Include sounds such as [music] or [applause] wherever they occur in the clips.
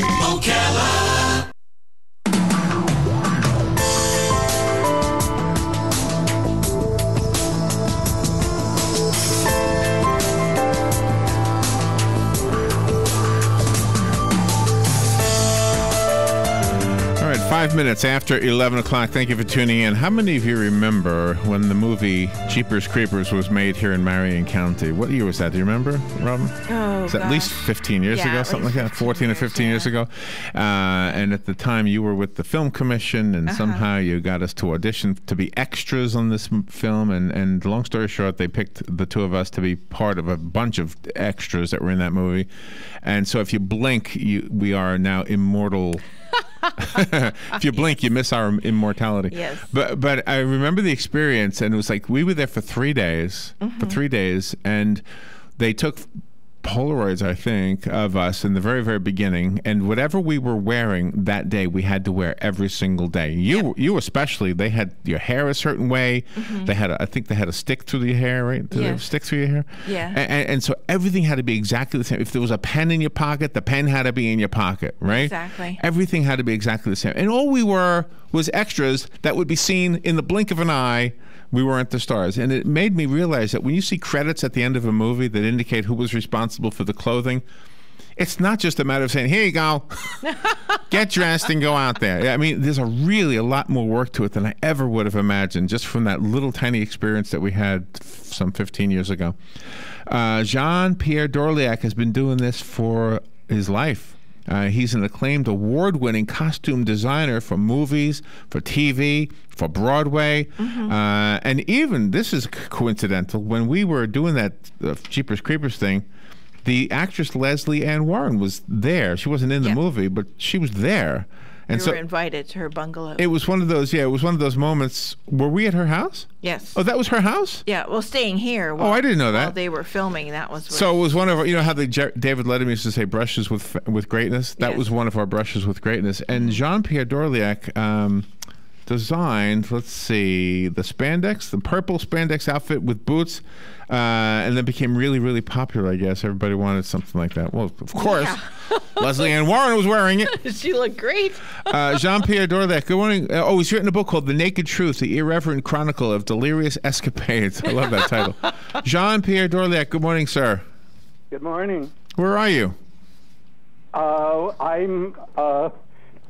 Money. Five minutes after 11 o'clock. Thank you for tuning in. How many of you remember when the movie Jeepers Creepers was made here in Marion County? What year was that? Do you remember, Robin? Oh, It's at least 15 years Yeah, ago, something like that, 15 14 or years, 15 years ago. Uh, and at the time, you were with the Film Commission, and somehow you got us to audition to be extras on this film. And, and long story short, they picked the two of us to be part of a bunch of extras that were in that movie. And so if you blink, you, we are now immortal. [laughs] if you blink, you miss our immortality. Yes. But but I remember the experience, and it was like we were there for three days, Mm-hmm. for three days, and they took Polaroids, I think, of us in the very very beginning, and whatever we were wearing that day, we had to wear every single day. You you especially, they had your hair a certain way. Mm-hmm. They had, a, I think, they had a stick through your hair, right? Did they have a Yes. stick through your hair. Yeah. And, and, and so everything had to be exactly the same. If there was a pen in your pocket, the pen had to be in your pocket, right? Exactly. Everything had to be exactly the same. And all we were was extras that would be seen in the blink of an eye. We weren't the stars. And it made me realize that when you see credits at the end of a movie that indicate who was responsible for the clothing, it's not just a matter of saying, here you go, [laughs] get dressed and go out there. I mean, there's a really a lot more work to it than I ever would have imagined just from that little tiny experience that we had some 15 years ago. Uh, Jean Pierre Dorleac has been doing this for his life. Uh, he's an acclaimed award winning costume designer for movies, for TV, for Broadway. Uh, and even, this is coincidental, when we were doing that uh, Jeepers Creepers thing, the actress Lesley Ann Warren was there. She wasn't in the Yeah. movie, but she was there. And we so were invited to her bungalow. it was one of those, yeah, it was one of those moments. Were we at her house? yes. Oh, that was her house? yeah. Well, staying here. While, Oh, I didn't know While that. they were filming, that was. Where, So it was one of our, you know how the Jer- David Letterman used to say brushes with with greatness. That Yes. was one of our brushes with greatness. And Jean Pierre Dorleac um, designed, let's see, the spandex, the purple spandex outfit with boots, uh, and then became really really popular. I guess everybody wanted something like that. Well, of course, [laughs] Lesley Ann Warren was wearing it. [laughs] she looked great. Uh, Jean Pierre Dorleac, good morning. Uh, oh, he's written a book called The Naked Truth, The Irreverent Chronicle of Delirious Escapades. I love that title. [laughs] Jean Pierre Dorleac, good morning, sir. Good morning. Where are you? Uh, I'm uh,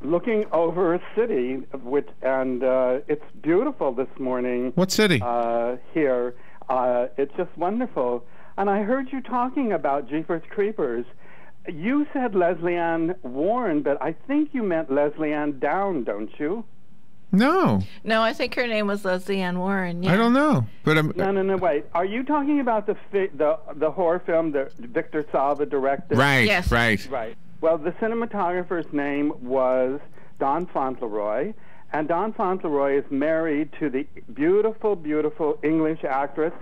looking over a city, which, and uh, it's beautiful this morning What city? uh, here. Uh, it's just wonderful. And I heard you talking about Jeepers Creepers. You said Lesley Ann Warren, but I think you meant Lesley-Anne Down, don't you? no, No, I think her name was Lesley Ann Warren. Yeah. I don't know. But I'm, No, no, no. Wait. Are you talking about the fi- the the horror film that Victor Salva directed? right, Yes. right. Right. Well, the cinematographer's name was Don Fauntleroy, and Don Fauntleroy is married to the beautiful, beautiful English actress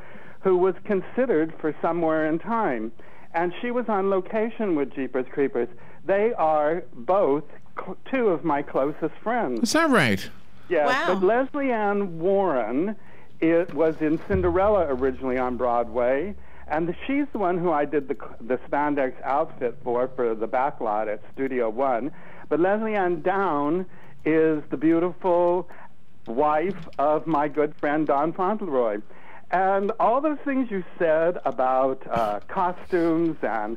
who was considered for Somewhere in Time. And she was on location with Jeepers Creepers. They are both cl- two of my closest friends. Is that right? Yes, Wow. but Lesley Ann Warren it was in Cinderella originally on Broadway, and she's the one who I did the the spandex outfit for for the backlot at Studio One. But Lesley-Anne Down is the beautiful wife of my good friend Don Fauntleroy. And all those things you said about uh, costumes and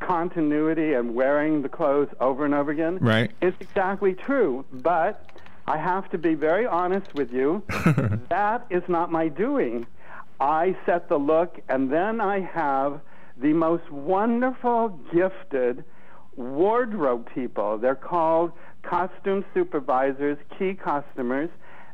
continuity and wearing the clothes over and over again Right. is exactly true. But I have to be very honest with you. [laughs] that is not my doing. I set the look, and then I have the most wonderful, gifted wardrobe people. They're called costume supervisors, key costumers,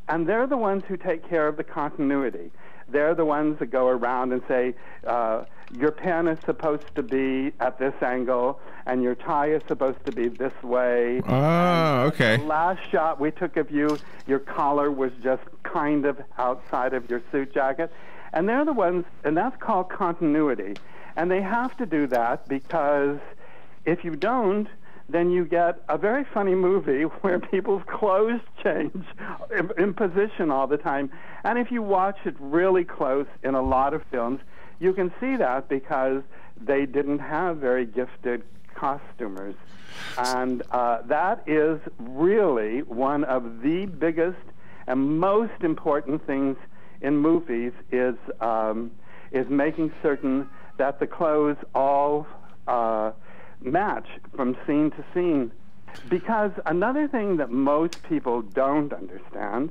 and they're the ones who take care of the continuity. They're the ones that go around and say, uh, your pen is supposed to be at this angle, and your tie is supposed to be this way. Oh, okay. The last shot we took of you, your collar was just kind of outside of your suit jacket. And they're the ones, and that's called continuity. And they have to do that because if you don't, then you get a very funny movie [laughs] where people's clothes change in, in position all the time. And if you watch it really close in a lot of films, you can see that because they didn't have very gifted costumers. And uh, that is really one of the biggest and most important things in movies is um, is making certain that the clothes all uh, match from scene to scene. Because another thing that most people don't understand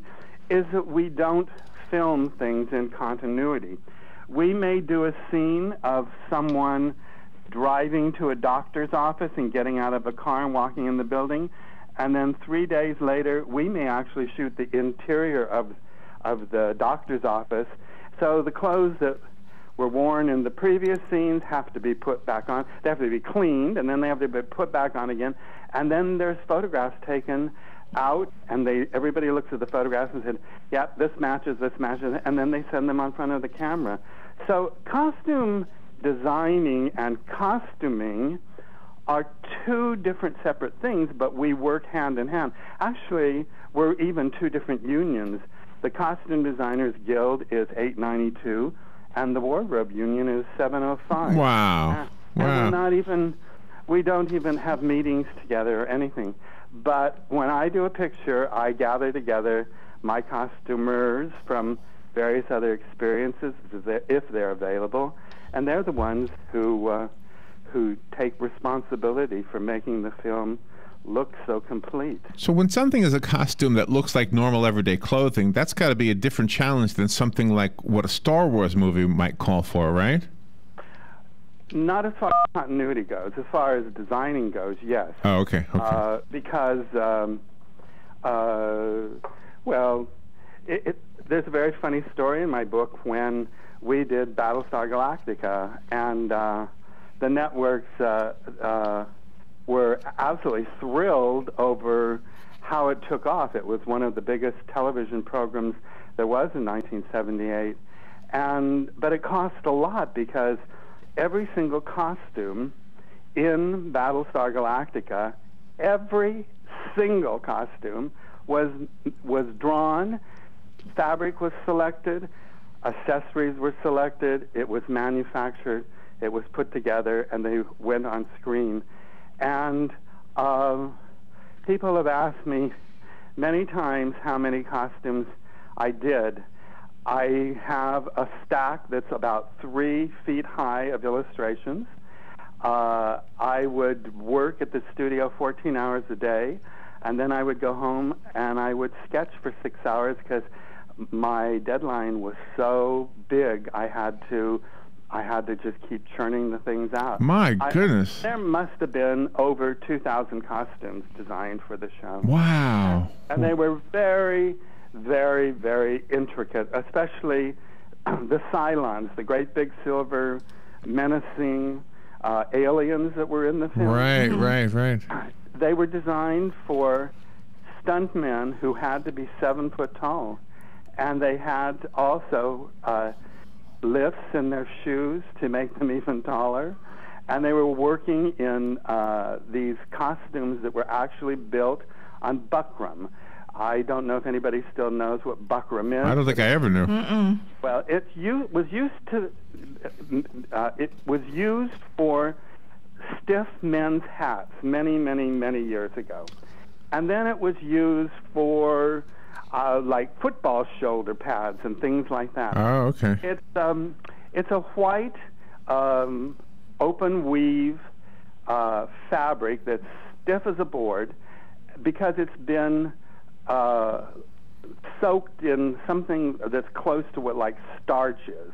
is that we don't film things in continuity. We may do a scene of someone driving to a doctor's office and getting out of a car and walking in the building, and then three days later, we may actually shoot the interior of of the doctor's office. So the clothes that were worn in the previous scenes have to be put back on. They have to be cleaned, and then they have to be put back on again. And then there's photographs taken out, and they everybody looks at the photographs and said, "Yep, this matches, this matches," and then they send them on front of the camera. So costume designing and costuming are two different separate things, but we work hand in hand. Actually, we're even two different unions. The Costume Designers Guild is 892, and the Wardrobe Union is 705. Wow. Uh, and wow. we're not even, we don't even have meetings together or anything. But when I do a picture, I gather together my costumers from various other experiences, if they're available, and they're the ones who uh, who take responsibility for making the film look so complete. So when something is a costume that looks like normal everyday clothing, that's got to be a different challenge than something like what a Star Wars movie might call for, right? Not as far as continuity goes. As far as designing goes, yes. Oh, okay. Okay. Uh, because, um, uh, well, it, it, there's a very funny story in my book when we did Battlestar Galactica, and uh, the networks uh, uh, were absolutely thrilled over how it took off. It was one of the biggest television programs there was in 1978, and but it cost a lot because every single costume in Battlestar Galactica, every single costume was was drawn, fabric was selected, accessories were selected, it was manufactured, it was put together, and they went on screen. And uh, people have asked me many times how many costumes I did. I have a stack that's about three feet high of illustrations. Uh, I would work at the studio 14 hours a day, and then I would go home and I would sketch for six hours because my deadline was so big. I had to I had to just keep churning the things out. My I- goodness. there must have been over 2,000 costumes designed for the show. Wow. And they were very, very, very intricate, especially [clears throat] the Cylons, the great big silver, menacing uh, aliens that were in the film. Right, right, right. [clears throat] They were designed for stuntmen who had to be seven foot tall. And they had also uh, lifts in their shoes to make them [laughs] even taller. And they were working in uh, these costumes that were actually built on buckram. I don't know if anybody still knows what buckram is. I don't think I ever knew. Well, it u- was used to uh, it was used for stiff men's hats many, many, many years ago, and then it was used for uh, like football shoulder pads and things like that. Oh, okay. It's um, it's a white um, open weave uh, fabric that's stiff as a board because it's been uh, soaked in something that's close to what like starch is.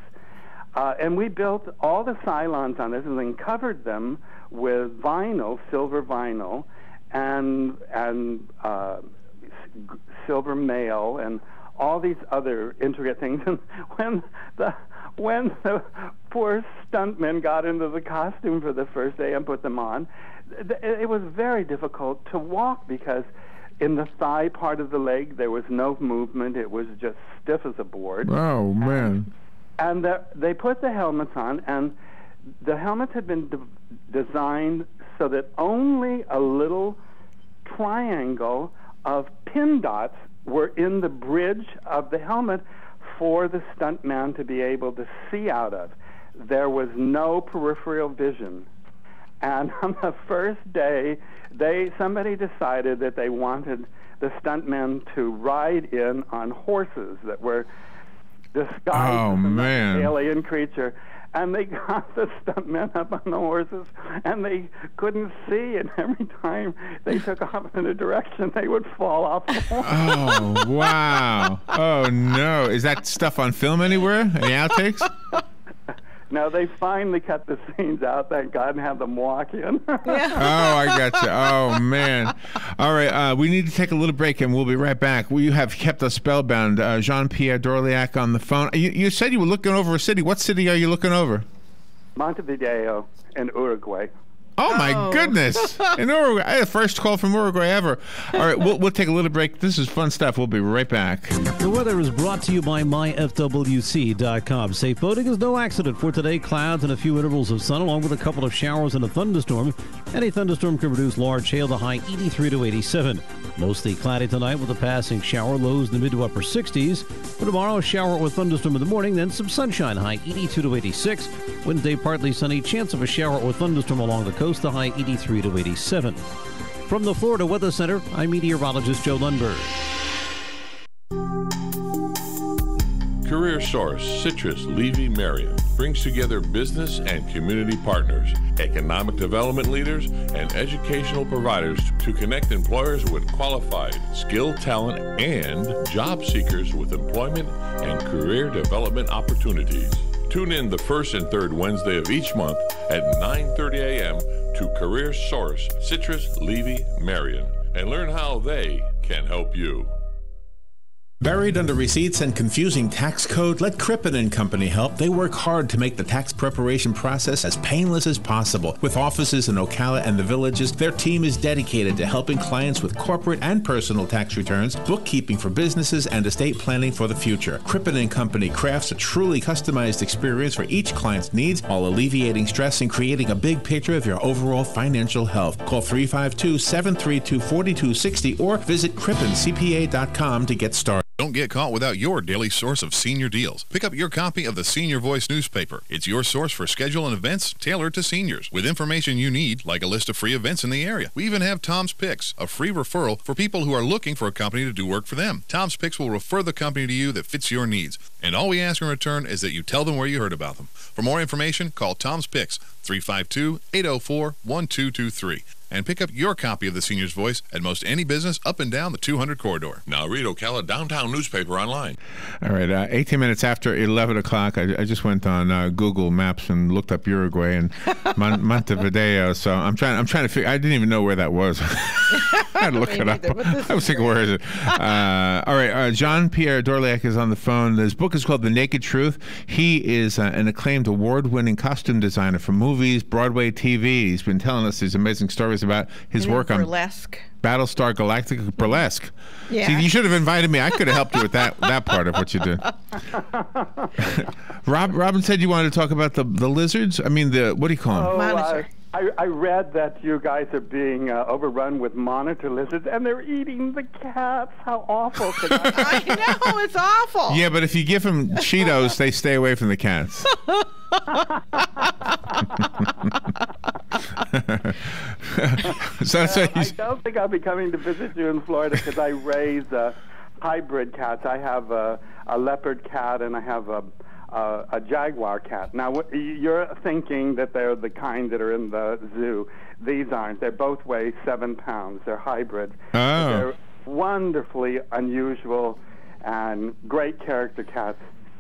Uh, and we built all the Cylons on this and then covered them with vinyl, silver vinyl, and and uh, silver mail, and all these other intricate things. [laughs] And when the when the poor stuntmen got into the costume for the first day and put them on, th- it was very difficult to walk because in the thigh part of the leg there was no movement. It was just stiff as a board Oh, man. and the, they put the helmets on, and the helmets had been de- designed so that only a little triangle of pin dots were in the bridge of the helmet for the stuntman to be able to see out of. There was no peripheral vision. And [laughs] on the first day, they somebody decided that they wanted the stuntmen to ride in on horses that were disguised Oh, as an man. alien creature. And they [laughs] got the stuntmen up on the horses, and they couldn't see. And every time they took off in a direction, they would fall off the [laughs] horse. Oh wow! Oh no! Is that stuff on film anywhere? Any outtakes? [laughs] Now they finally cut the scenes out, thank God, and had them walk in. [laughs] Oh, I got you. Oh man! All right, uh, we need to take a little break, and we'll be right back. We you have kept us spellbound. Uh, Jean Pierre Dorleac on the phone. You, you said you were looking over a city. What city are you looking over? Montevideo in Uruguay. Oh my Oh. goodness! In Uruguay, I had the first call from Uruguay ever. All right, we'll, we'll take a little break. This is fun stuff. We'll be right back. The weather is brought to you by myfwc.com. Safe boating is no accident for today. Clouds and a few intervals of sun, along with a couple of showers and a thunderstorm. Any thunderstorm can produce large hail to high 83 to 87. Mostly cloudy tonight with a passing shower, lows in the mid to upper 60s. For tomorrow, a shower or thunderstorm in the morning, then some sunshine, high 82 to 86. Wednesday, partly sunny, chance of a shower or thunderstorm along the coast, the high 83 to 87. From the Florida Weather Center, I'm meteorologist Joe Lundberg. Career Source Citrus Levy Marion brings together business and community partners, economic development leaders, and educational providers to connect employers with qualified, skilled talent and job seekers with employment and career development opportunities. Tune in the first and third Wednesday of each month at 9:30 a.m. to Career Source Citrus Levy Marion and learn how they can help you. Buried under receipts and confusing tax code, let Crippen and Company help. They work hard to make the tax preparation process as painless as possible. With offices in Ocala and the villages, their team is dedicated to helping clients with corporate and personal tax returns, bookkeeping for businesses, and estate planning for the future. Crippen and Company crafts a truly customized experience for each client's needs while alleviating stress and creating a big picture of your overall financial health. Call 352-732-4260 or visit crippencpa.com to get started. Don't get caught without your daily source of senior deals. Pick up your copy of the Senior Voice newspaper. It's your source for schedule and events tailored to seniors with information you need, like a list of free events in the area. We even have Tom's Picks, a free referral for people who are looking for a company to do work for them. Tom's Picks will refer the company to you that fits your needs. And all we ask in return is that you tell them where you heard about them. For more information, call Tom's Picks 352 804 1223 and pick up your copy of the Senior's Voice at most any business up and down the 200 corridor. Now read Ocala Downtown newspaper online. All right, uh, 18 minutes after 11 o'clock, I, I just went on uh, Google Maps and looked up Uruguay and Mon- [laughs] Montevideo. So I'm trying. I'm trying to figure. I didn't even know where that was. [laughs] I had to look Me it up. neither, but I was thinking, where is it? [laughs] Uh, all right, uh, Jean Pierre Dorleac is on the phone. His book is called The Naked Truth. He is uh, an acclaimed award-winning costume designer for movies, Broadway, TV. He's been telling us these amazing stories about his And work on burlesque. Battlestar Galactica burlesque. Yeah. See, you should have invited me. I could have helped you with that that part of what you did. [laughs] Rob, Robin said you wanted to talk about the the lizards. I mean, the what do you call them? Oh, Monitor. I, I read that you guys are being uh, overrun with monitor lizards, and they're eating the cats. How awful! Could that [laughs] I know it's awful. Yeah, but if you give them Cheetos, they stay away from the cats. [laughs] [laughs] so that's what I don't think I'll be coming to visit you in Florida because I raise uh, hybrid cats. I have a, a leopard cat and I have a, a, a jaguar cat. Now, what, you're thinking that they're the kind that are in the zoo. These aren't. They both weigh seven pounds. They're hybrids. Oh. They're wonderfully unusual and great character cats.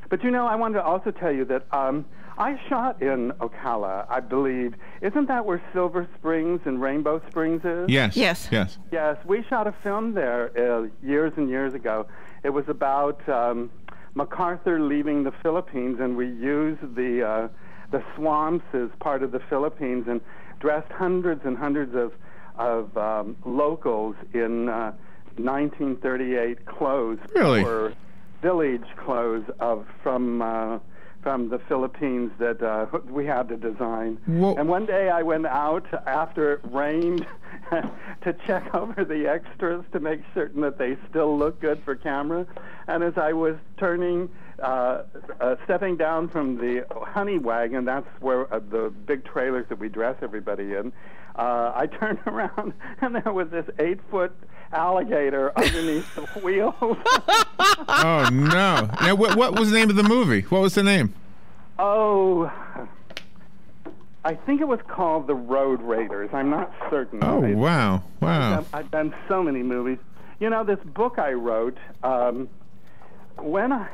But you know, I wanted to also tell you that um, I shot in Ocala, I believe. Isn't that where Silver Springs and Rainbow Springs is? yes, Yes. yes. Yes, we shot a film there uh, years and years ago. It was about um, MacArthur leaving the Philippines, and we used the uh, the swamps as part of the Philippines, and dressed hundreds and hundreds of of um, locals in uh, 1938 clothes Really? or village clothes of from uh, from the Philippines that uh, we had to design. Wha- And one day I went out after it rained [laughs] to check [laughs] over the extras to make certain that they still look good for camera. And as I was turning, uh, uh, stepping down from the honey wagon, that's where uh, the big trailers that we dress everybody in. Uh, I turned [laughs] around and there was this eight-foot alligator [laughs] underneath the wheels. [laughs] Oh no! Now, what, what was the name of the movie? What was the name? Oh, I think it was called The Road Raiders. I'm not certain. Oh I- wow, wow. I've, I've done so many movies. You know, this book I wrote, um, when I,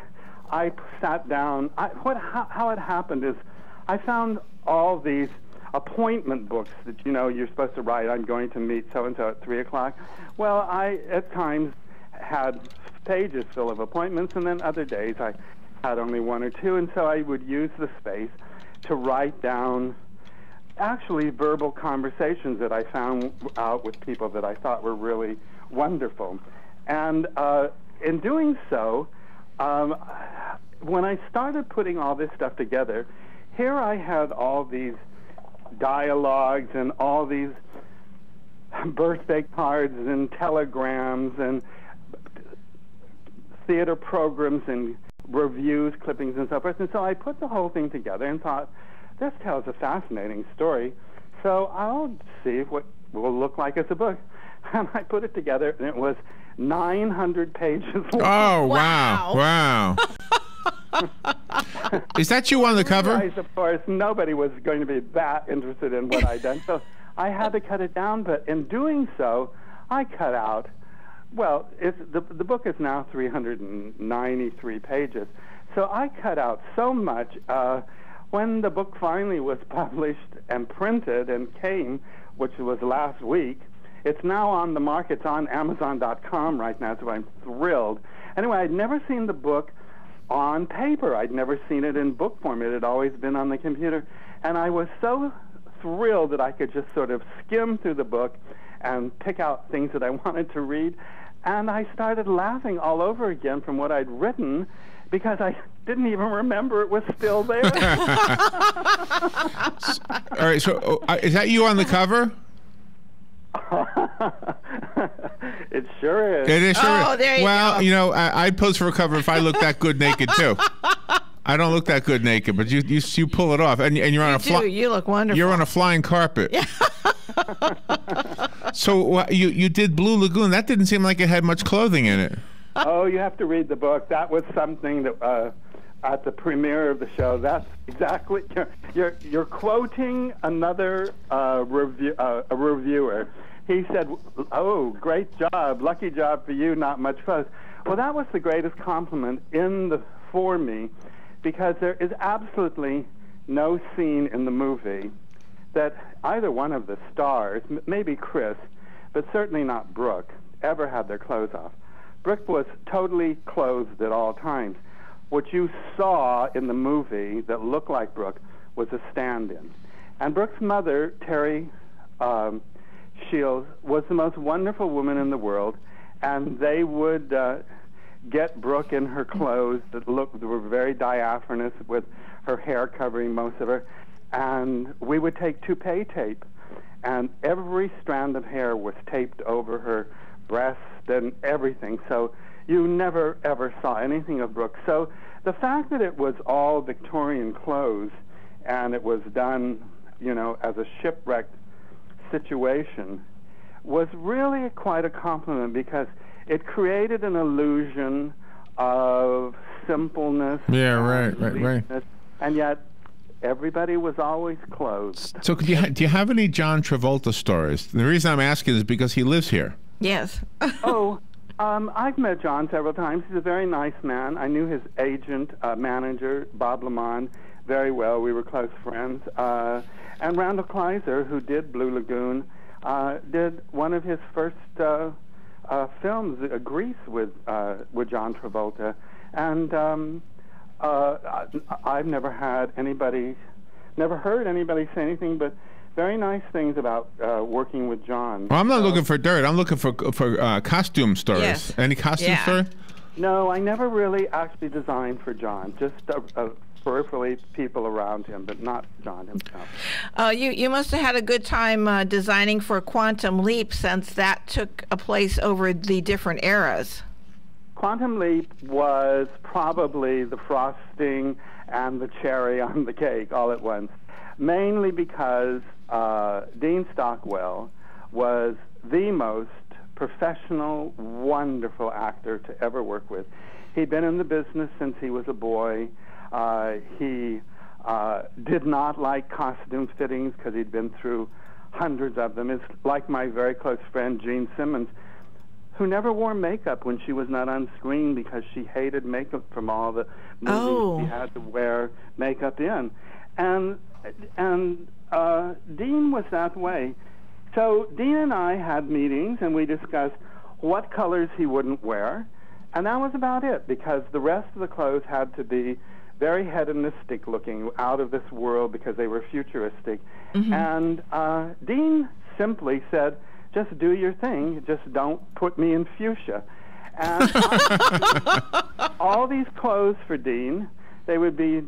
I sat down, I, what, how, how it happened is I found all these appointment books that, you know, you're supposed to write, I'm going to meet so-and-so at 3 o'clock. Well, I, at times, had pages full of appointments, and then other days I had only one or two, and so I would use the space to write down actually verbal conversations that I found out with people that I thought were really wonderful. And uh, in doing so, um, when I started putting all this stuff together, here I had all these dialogues and all these birthday cards and telegrams and theater programs and reviews, clippings, and so forth. And so I put the whole thing together and thought, this tells a fascinating story. So I'll see what will look like as a book. [laughs] And I put it together, and it was 900 pages long. Oh wow, wow. [laughs] Is that you on the cover? Guys, of course, nobody was going to be that interested in what I'd done. So I had to cut it down, but in doing so, I cut out. Well, it's, the the book is now 393 pages, so I cut out so much. Uh, when the book finally was [laughs] published and printed and came, which was last week, it's now on the market. It's on Amazon.com right now, so I'm thrilled. Anyway, I'd never seen the book on paper. I'd never seen it in book form. It had always been on the computer. And I was so thrilled that I could just sort of skim through the book and pick out things that I [laughs] wanted to read. And I started laughing all over again from what I'd written because I [laughs] didn't even remember it was still there. [laughs] All right. So uh, is that you on the cover? [laughs] it sure is. It is. Sure Oh, is. there you well, go. you know, I, I'd pose for a cover if I looked that good naked too. [laughs] I don't look that good naked, but you you, you pull it off, and, and you're on a Dude, fly, you look wonderful. you're on a flying carpet. [laughs] so uh, you you did Blue Lagoon. That didn't seem like it had much clothing in it. oh, you have to read the book. That was something that uh, at the premiere of the show. That's exactly you're you're, you're quoting another uh, review uh, a reviewer. He said, "Oh, great job, lucky job for you, not much fuss." Well, that was the greatest compliment in the for me, because there is absolutely no scene in the movie that either one of the stars, m- maybe Chris, but certainly not Brooke, ever had their clothes off. Brooke was totally clothed at all times. What you saw in the movie that looked like Brooke was a stand-in. And Brooke's mother, Teri um, Shields, was the most wonderful woman in the world, and they would uh, get Brooke in her clothes that looked were very diaphanous, with her hair covering most of her, and we would take toupee tape, and every strand of hair was taped over her breast and everything. So you never ever saw anything of Brooke. So the fact that it was all Victorian clothes and it was done, you know, as a shipwrecked situation was really quite a compliment because it created an illusion of simpleness. Yeah, right, right, right. And yet everybody was always clothed. So do you, ha- do you have any John Travolta stories? The reason I'm asking is because he lives here. yes. [laughs] oh, um, I've met John several times. He's a very nice man. I knew his agent, uh, manager, Bob LeMond, very well. We were close friends. Uh, and Randall Kleiser, who did Blue Lagoon, uh, did one of his first uh, uh, films, uh, Grease, with uh, with John Travolta. And um, uh, I, I've never had anybody, never heard anybody say anything but very nice things about uh, working with John. Well, I'm not So- looking for dirt. I'm looking for for uh, costume stories. Yes. Any costume Yeah. story? No, I never really actually designed for John. Just a, a peripherally people around him, but not John himself. Uh, you you must have had a good time uh, designing for Quantum Leap since that took a place over the different eras. Quantum Leap was probably the frosting and the cherry [laughs] on the cake all at once, mainly because uh, Dean Stockwell was the most professional, wonderful actor to ever work with. He'd been in the business since he was a boy. Uh, he uh, did not like costume fittings because he'd been through hundreds of them. It's like my very close friend Jean Simmons, who never wore makeup when she was not on screen because she hated makeup from all the movies Oh. she had to wear makeup in. And and uh, Dean was that way. So Dean and I had meetings and we discussed what colors he wouldn't wear, and that was about it because the rest of the clothes had to be very hedonistic looking, out of this world because they were futuristic. And uh, Dean simply said, "Just do your thing. Just don't put me in fuchsia." And [laughs] all these clothes for Dean, they would be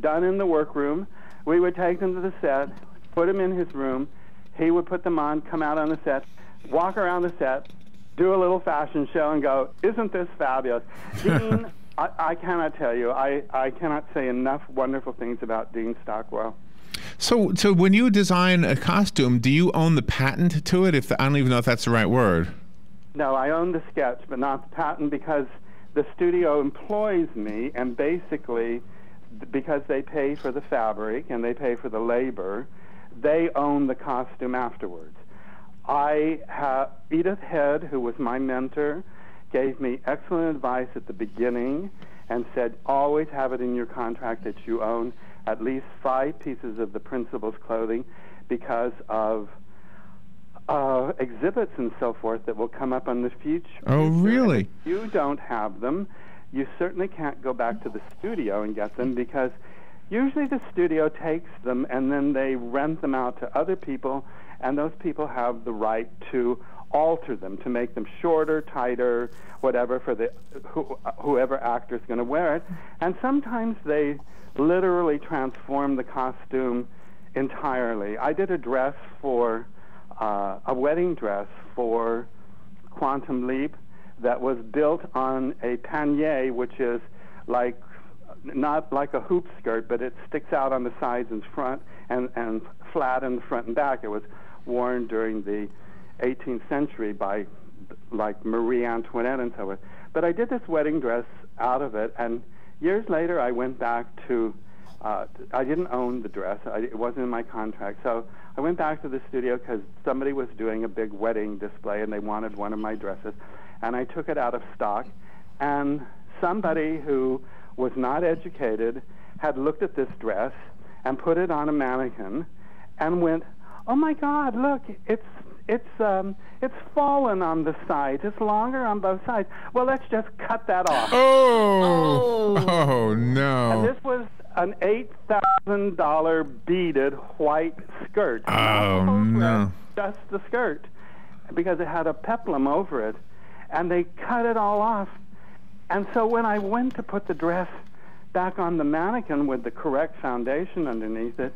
done in the workroom. We would take them to the set, put them in his room. He would put them on, come out on the set, walk around the set, do a little fashion show, and go, "Isn't this fabulous?" [laughs] Dean, I, I cannot tell you. I, I cannot say enough wonderful things about Dean Stockwell. So, so when you design a costume, do you own the patent to it? If the, I don't even know if that's the right word. No, I own the sketch, but not the patent because the studio employs me, and basically, because they pay for the fabric and they pay for the labor, they own the costume afterwards. I have Edith Head, who was my mentor, gave me excellent advice at the beginning and said always have it in your contract that you own at least five pieces of the principal's clothing because of uh, exhibits and so forth that will come up in the future. Oh, really? If you don't have them, you certainly can't go back to the studio and get them because usually the studio takes them and then they rent them out to other people, and those people have the right to alter them to make them shorter, tighter, whatever for the who, whoever actor is going to wear it. And sometimes they literally transform the costume entirely. I did a dress for uh, a wedding dress for Quantum Leap that was built on a panier, which is like not like a hoop skirt, but it sticks out on the sides and front and, and flat in the front and back. It was worn during the 18th century by like Marie Antoinette and so forth. But I did this wedding dress out of it, and years later I went back to. Uh, I didn't own the dress; I, it wasn't in my contract. So I went back to the studio because somebody was doing a big wedding display, and they wanted one of my dresses, and I took it out of stock. And somebody who was not educated had looked at this dress and put it on a mannequin, and went, "Oh my God! Look, it's it's um, it's fallen on the sides. It's longer on both sides. Well, let's just cut that off." Oh, [laughs] Oh. oh And no! this was an eight thousand dollar beaded white skirt. Oh, no. dress, Just the skirt, because it had a peplum over it, and they cut it all off. And so when I went to put the dress back on the mannequin with the correct foundation underneath it,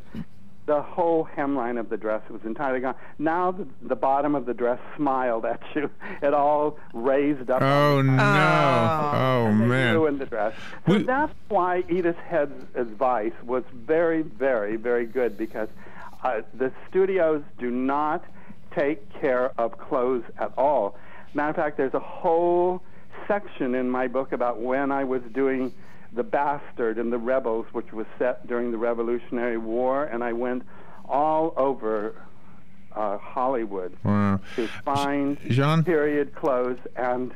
the whole hemline of the dress was entirely gone. Now the, the bottom of the dress smiled at you. It all raised up. Oh no! Oh They man! ruined the dress. So We- that's why Edith Head's advice was very, very, very good because uh, the studios do not take care of clothes at all. Matter of fact, there's a whole section in my book about when I was doing The Bastard and the Rebels, which was set during the Revolutionary War, and I went all over uh, Hollywood Wow. to find Jean? period clothes. And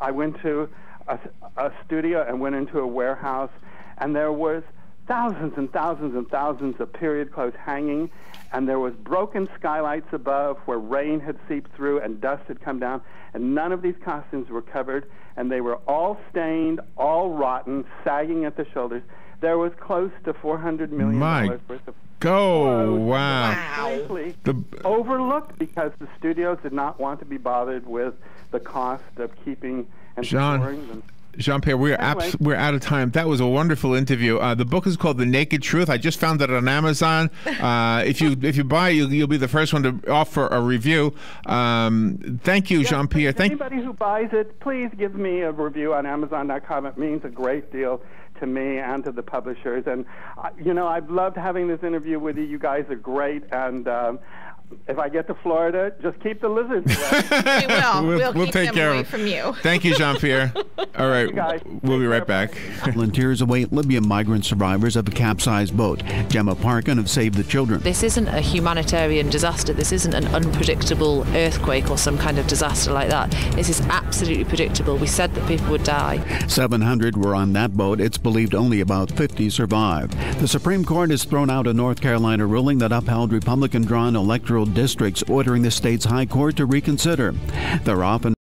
I- went to a, a studio and went into a warehouse, and there was thousands and thousands and thousands of period clothes hanging, and there was broken skylights above where rain had seeped through and dust had come down, and none of these costumes were covered, and they were all stained, all rotten, sagging at the shoulders. There was close to four hundred million My dollars worth of Go! Wow! The- overlooked because the studios did not want to be bothered with the cost of keeping and John. storing them. Jean Pierre, we're Anyway. we're out of time. That was a wonderful interview. Uh, the book is called The Naked Truth. I just found it on Amazon. [laughs] Uh, if you if you buy, it, you'll, you'll be the first one to offer a review. Um, thank you, Jean Pierre. Thank Anybody who buys it, please give me a review on Amazon.com. It means a great deal to me and to the publishers. And uh, you know, I've loved having this interview with you. You guys are great, and um, if I get to Florida, just keep the lizards [laughs] away. We will. We'll, we'll keep take them care away of from you. Thank you, [laughs] Jean Pierre. All right, guys. we'll be right back. [laughs] Volunteers await Libyan migrant survivors of a capsized boat. Gemma Parkin of Save the Children. This isn't a humanitarian disaster. This isn't an unpredictable earthquake or some kind of disaster like that. This is absolutely predictable. We said that people would die. 700 were on that boat. It's believed only about 50 survived. The Supreme Court has thrown out a North Carolina ruling that upheld Republican drawn electoral districts, ordering the state's high court to reconsider. They're often